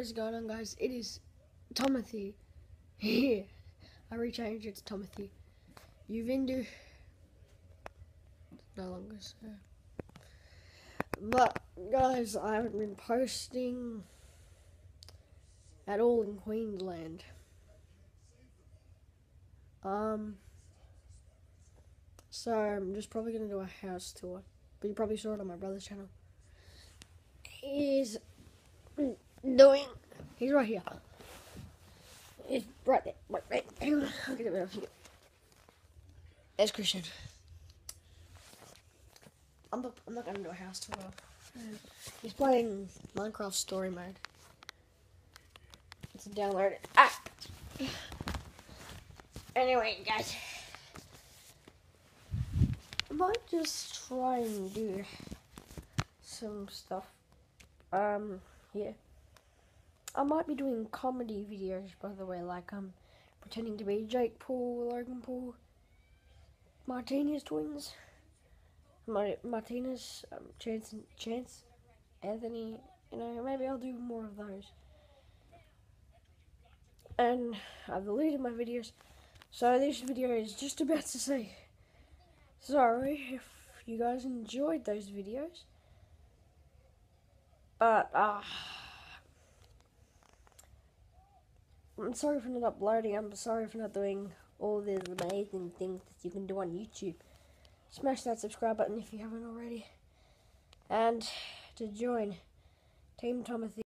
What is going on, guys? It is Tomothy here. I rechanged it to Tomothy. Uvindu. No longer so. But, guys, I haven't been posting at all in Queensland. Um, so I'm just probably gonna do a house tour. But you probably saw it on my brother's channel. He's doing. He's right here. He's right there. Right there. Hang on. I'll get a bit of you. There's Christian. I'm not, I'm not gonna do a house tour. He's playing Minecraft Story Mode. It's downloaded. Ah! Anyway, guys. I might just try and do some stuff. Um, yeah. I might be doing comedy videos, by the way, like I'm pretending to be Jake Paul, Logan Paul, Martinez twins, Mar- Martinez, um, Chance, Chance, Anthony. You know, maybe I'll do more of those. And I've deleted my videos, so this video is just about to say sorry if you guys enjoyed those videos. But, uh, I'm sorry for not uploading. I'm sorry for not doing all these amazing things that you can do on YouTube. Smash that subscribe button if you haven't already. And to join Team Tomothy.